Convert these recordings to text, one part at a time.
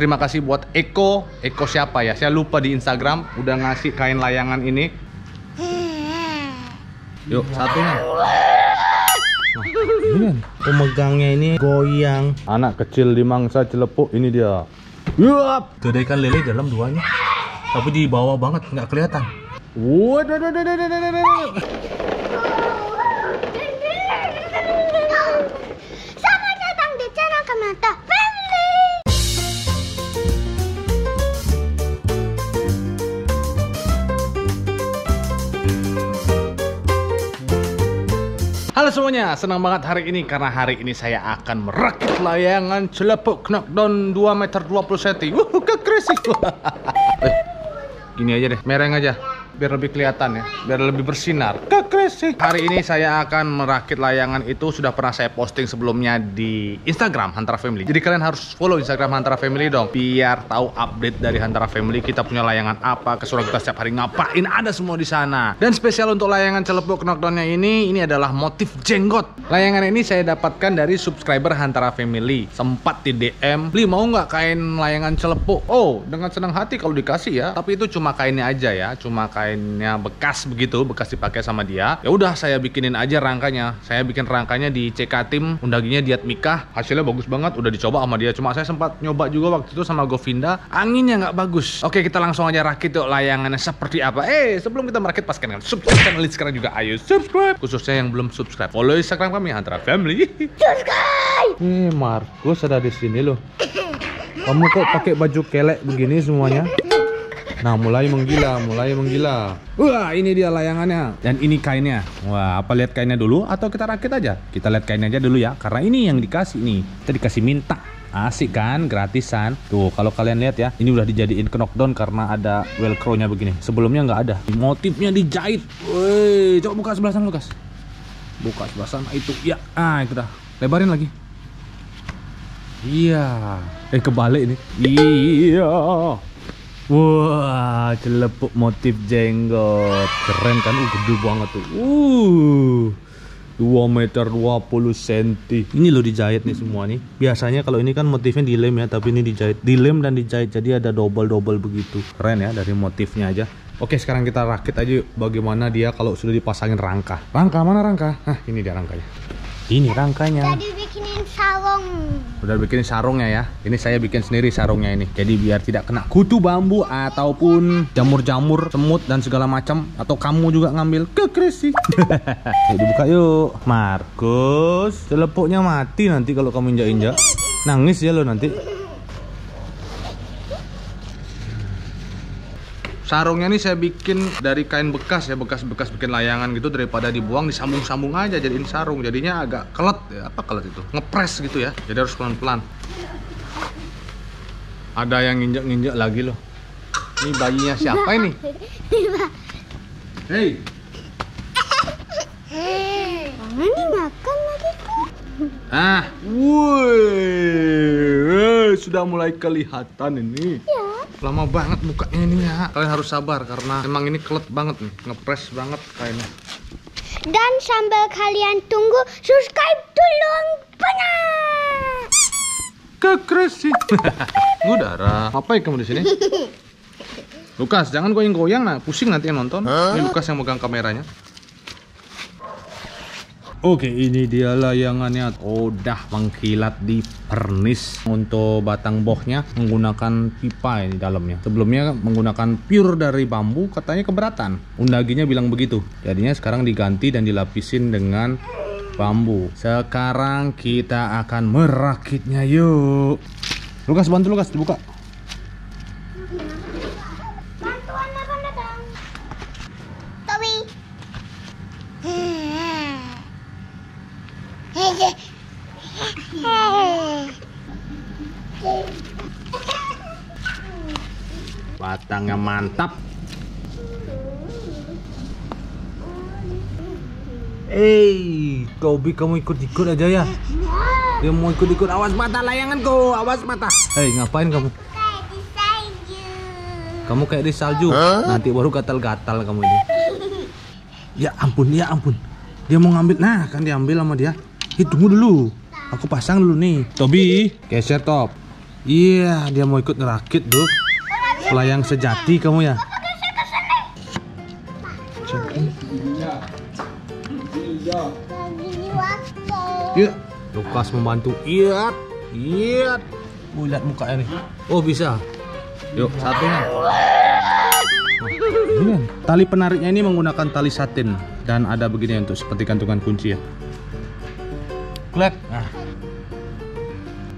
terima kasih buat Eko. Eko siapa ya? Saya lupa di Instagram udah ngasih kain layangan ini. Yuk, satunya. Nah, ini pemegangnya ini goyang. Anak kecil di mangsa celepuk ini dia. Yup. Ada ikan lele dalam duanya. Tapi di bawah banget, nggak kelihatan. Waduh. Selamat datang di channel semuanya, senang banget hari ini karena hari ini saya akan merakit layangan celepuk knockdown 2 meter 20 cm. Wuh, ke gini aja deh, mereng aja. Biar lebih kelihatan ya, biar lebih bersinar. Ke Hari ini saya akan merakit layangan itu sudah pernah saya posting sebelumnya di Instagram Hantara Family. Jadi kalian harus follow Instagram Hantara Family dong, biar tahu update dari Hantara Family. Kita punya layangan apa, keseruan kita setiap hari ngapain, ada semua di sana. Dan spesial untuk layangan celepuk knockdownnya ini, ini adalah motif jenggot. Layangan ini saya dapatkan dari subscriber Hantara Family. Sempat di DM, beli mau nggak kain layangan celepuk? Oh, dengan senang hati kalau dikasih ya. Tapi itu cuma kainnya aja ya, cuma kainnya bekas begitu, bekas dipakai sama dia. Ya udah saya bikinin aja rangkanya. Saya bikin rangkanya di CK Tim, undaginya Diat Mika. Hasilnya bagus banget, udah dicoba sama dia. Cuma saya sempat nyoba juga waktu itu sama Govinda, anginnya nggak bagus. Oke, kita langsung aja rakit yuk layangannya seperti apa. Eh, sebelum kita merakit pastikan kan subscribe channel ini sekarang juga. Ayo subscribe. Khususnya yang belum subscribe, follow Instagram kami Antara Family. Subscribe. Eh, Markus ada di sini loh. Kamu kok pakai baju kelek begini semuanya? Nah, mulai menggila, mulai menggila. Wah, ini dia layangannya. Dan ini kainnya. Wah, apa lihat kainnya dulu atau kita rakit aja? Kita lihat kainnya aja dulu ya, karena ini yang dikasih nih. Kita dikasih minta. Asik kan, gratisan. Tuh, kalau kalian lihat ya, ini udah dijadiin knockdown karena ada velcro-nya begini. Sebelumnya nggak ada. Motifnya dijahit. Woi, coba buka sebelah sana, Lukas. Buka sebelah sana itu. Ya, ah, itu dah. Lebarin lagi. Iya. Eh kebalik ini. Iya. Wah, celepuk motif jenggot. Keren kan? Uh, gede banget tuh. Uh. 2 meter 20 cm. Ini loh dijahit nih semua nih. Biasanya kalau ini kan motifnya dilem ya, tapi ini dijahit. Dilem dan dijahit jadi ada double-double begitu. Keren ya dari motifnya aja. Oke, sekarang kita rakit aja yuk bagaimana dia kalau sudah dipasangin rangka. Rangka mana rangka? Hah, ini dia rangkanya. Ini rangkanya. Sarung. Udah bikin sarungnya ya. Ini saya bikin sendiri sarungnya ini. Jadi biar tidak kena kutu bambu ataupun jamur-jamur, semut dan segala macam atau kamu juga ngambil ke Krisi. yuk dibuka yuk. Markus, celepuknya mati nanti kalau kamu injak-injak. Nangis ya lo nanti. Sarungnya ini saya bikin dari kain bekas ya, bekas-bekas bikin layangan gitu daripada dibuang disambung-sambung aja jadiin sarung. Jadinya agak kelet ya, apa kelet itu? Ngepres gitu ya. Jadi harus pelan-pelan. Ada yang nginjek-nginjek lagi loh. Ini bayinya siapa ini? Hei, Ini makan lagi kok. ah, woi, sudah mulai kelihatan ini. Ya. Lama banget mukanya ini ya. Kalian harus sabar karena emang ini kelet banget nih, ngepres banget kainnya. Dan sambil kalian tunggu, subscribe dulu punya. ke Crazy. Udara. Apa kamu di sini? Lukas, jangan goyang-goyang nah, pusing nanti yang nonton. Ini Lukas yang megang kameranya. Oke, ini dia layangannya. Udah mengkilat di pernis untuk batang bohnya menggunakan pipa ini dalamnya. Sebelumnya menggunakan pure dari bambu, katanya keberatan. Undaginya bilang begitu. Jadinya sekarang diganti dan dilapisin dengan bambu. Sekarang kita akan merakitnya yuk. Lukas bantu Lukas dibuka. Bantuan akan datang. Tobi. Batangnya mantap. Eh, Tobi kamu ikut-ikut aja ya. Dia mau ikut-ikut awas mata layanganku, awas mata. Hei, ngapain kamu? Kamu kayak di salju. Nanti baru gatal-gatal kamu ini. Ya ampun, ya ampun. Dia mau ngambil. Nah, kan diambil sama dia. Ih, tunggu dulu. Aku pasang dulu nih. Tobi, geser top. Iya, dia mau ikut ngerakit, Duk. Pelayang sejati kamu ya? Iya. Lukas membantu. Iya. Iya. Oh, lihat mukanya nih. Oh, bisa. Yuk. Nah, ini kan. Tali penariknya ini menggunakan tali satin dan ada begini untuk seperti gantungan kunci ya. Klek. Nah.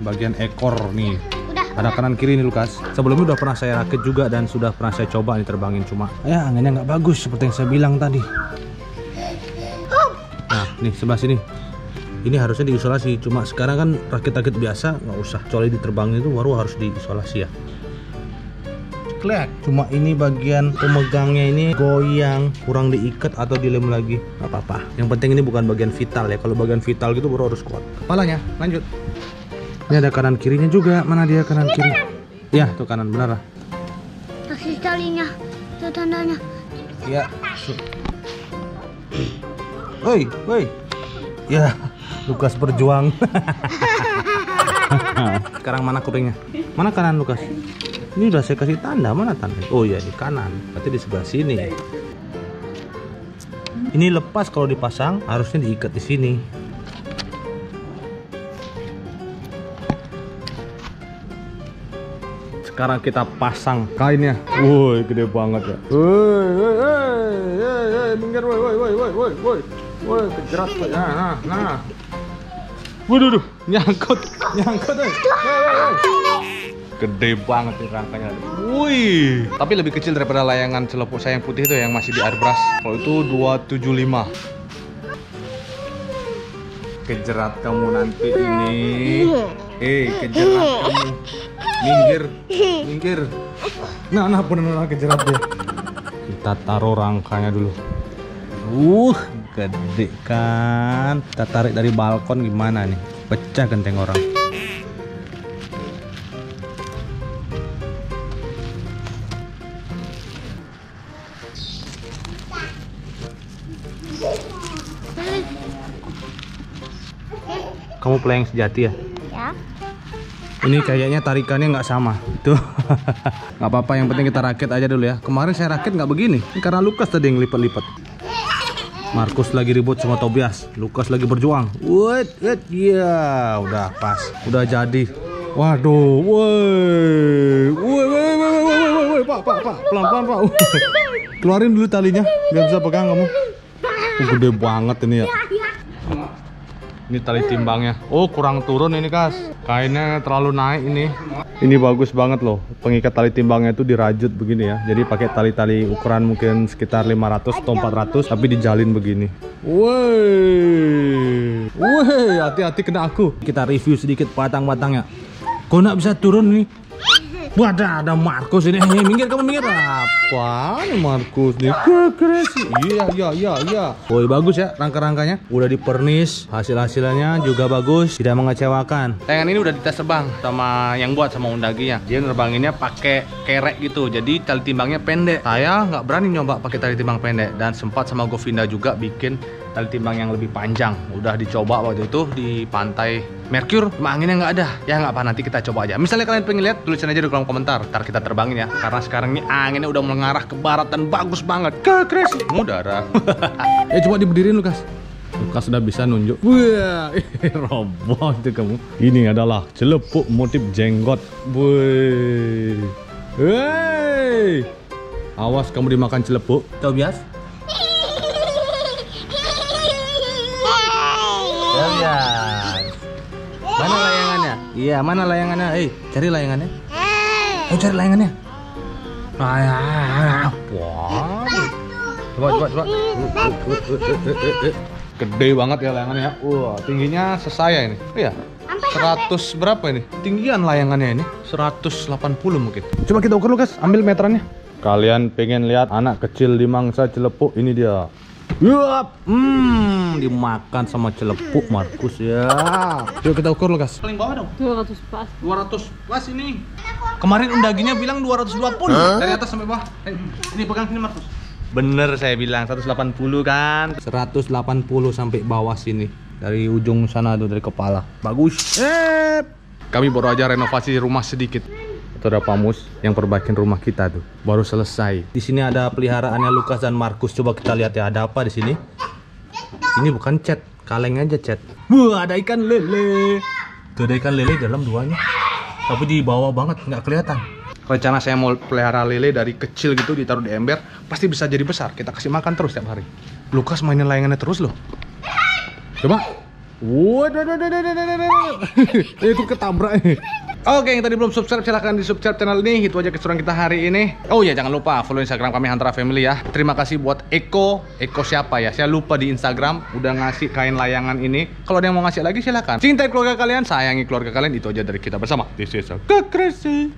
Bagian ekor nih. Udah. Ada kanan kiri nih Lukas. Sebelumnya udah pernah saya rakit juga dan sudah pernah saya coba nih terbangin cuma ya anginnya nggak bagus seperti yang saya bilang tadi. Nah, nih sebelah sini. Ini harusnya diisolasi, cuma sekarang kan rakit-rakit biasa nggak usah. Kecuali diterbangin itu baru harus diisolasi ya. Klek. Cuma ini bagian pemegangnya ini goyang, kurang diikat atau dilem lagi. Nggak apa-apa. Yang penting ini bukan bagian vital ya. Kalau bagian vital gitu baru harus kuat. Kepalanya, lanjut. Ini ada kanan kirinya juga. Mana dia kanan kiri? Ya, tuh kanan benar lah. Kasih talinya. Itu tandanya. Ya. Woi, woi. Ya, Lukas berjuang. Sekarang mana kupingnya? Mana kanan Lukas? Ini udah saya kasih tanda, mana tanda? Oh ya, di kanan. Berarti di sebelah sini. Ini lepas kalau dipasang, harusnya diikat di sini. Sekarang kita pasang kainnya. Woi, gede banget ya. Woi, woi, woi, woi, woi, minggir, woi, woi, woi, woi, woi, woi, kejerat, nah, nah, nah. Waduh, duh, nyangkut, nyangkut. Woi, woi, woi. Gede banget nih rangkanya. Wih, tapi lebih kecil daripada layangan celepuk saya yang putih itu yang masih di airbrush. Kalau itu 275. Kejerat kamu nanti ini. Eh, kejerat kamu. Minggir, minggir. Nah, nah benar kejerat dia. Kita taruh rangkanya dulu. Uh, gede kan. Kita tarik dari balkon gimana nih? Pecah genteng orang. Kamu pelayang sejati ya? Ya. Ini kayaknya tarikannya nggak sama. Tuh. nggak apa-apa, yang penting kita rakit aja dulu ya. Kemarin saya rakit nggak begini. Ini karena Lukas tadi yang lipat-lipat. Markus lagi ribut sama Tobias. Lukas lagi berjuang. Wait, wait, ya, udah pas. Udah jadi. Waduh, woi. Woi, woi, woi, woi, woi, woi, woi, Pak, Pak, Pak. Pelan-pelan, Pak. Keluarin dulu talinya biar bisa pegang kamu. Gede banget ini ya. Ini tali timbangnya. Oh, kurang turun ini, Kas. Kainnya terlalu naik ini. Ini bagus banget loh. Pengikat tali timbangnya itu dirajut begini ya. Jadi pakai tali-tali ukuran mungkin sekitar 500 atau 400 tapi dijalin begini. Woi. Woi, hati-hati kena aku. Kita review sedikit batang-batangnya. Kok nggak bisa turun nih? Wadah, ada Markus ini. Hei, minggir kamu minggir. Apa nih Markus nih? Keren sih. Iya, iya, iya, iya. Woi, bagus ya rangka-rangkanya. Udah dipernis, hasil-hasilnya juga bagus, tidak mengecewakan. Tayangan ini udah dites terbang sama yang buat sama undaginya. Dia nerbanginnya pakai kerek gitu. Jadi tali timbangnya pendek. Saya nggak berani nyoba pakai tali timbang pendek dan sempat sama Govinda juga bikin tali timbang yang lebih panjang. Udah dicoba waktu itu di pantai Merkur, cuma anginnya nggak ada. Ya nggak apa, nanti kita coba aja. Misalnya kalian pengen lihat, tulisin aja di kolom komentar. Ntar kita terbangin ya. Karena sekarang ini anginnya udah mengarah ke barat dan bagus banget. Ke Chris, mudara. ya coba diberdiriin Lukas. Lukas sudah bisa nunjuk. Wah, robot itu kamu. Ini adalah celepuk motif jenggot. Wih. Hei. Awas kamu dimakan celepuk. Tobias. Tobias. Mana layangannya? Iya, mana layangannya? Eh, cari layangannya. Ayo cari layangannya. Ah, Wah. Coba, coba, coba. Gede banget ya layangannya. ya. Wah, tingginya sesaya ini. Oh Iya. 100 berapa ini? Tinggian layangannya ini 180 mungkin. Coba kita ukur Lukas, ambil meterannya. Kalian pengen lihat anak kecil di mangsa celepuk ini dia. Yup, hmm, dimakan sama celepuk Markus ya. Yuk kita ukur Lukas. Paling bawah dong. 200 pas 200 pas ini. Kemarin undaginya bilang 220 dari atas sampai bawah. Eh, ini pegang sini Markus. Bener saya bilang 180 kan. 180 sampai bawah sini. Dari ujung sana tuh dari kepala. Bagus. Eh. Kami baru aja renovasi rumah sedikit. Itu ada Pamus yang perbaikin rumah kita tuh. Baru selesai. Di sini ada peliharaannya Lukas dan Markus. Coba kita lihat ya ada apa di sini. Ini bukan cat, kaleng aja cat. Wah, ada ikan lele. Tuh ada ikan lele dalam duanya. Tapi di bawah banget, nggak kelihatan. Rencana saya mau pelihara lele dari kecil gitu ditaruh di ember, pasti bisa jadi besar. Kita kasih makan terus tiap hari. Lukas mainin layangannya terus loh. Coba. Waduh, waduh, waduh, Oke, yang tadi belum subscribe silahkan di subscribe channel ini. Itu aja keseruan kita hari ini. Oh ya, jangan lupa follow Instagram kami Hantara Family ya. Terima kasih buat Eko. Eko siapa ya? Saya lupa di Instagram udah ngasih kain layangan ini. Kalau ada yang mau ngasih lagi silahkan. Cintai keluarga kalian, sayangi keluarga kalian. Itu aja dari kita bersama. This is a Crazy.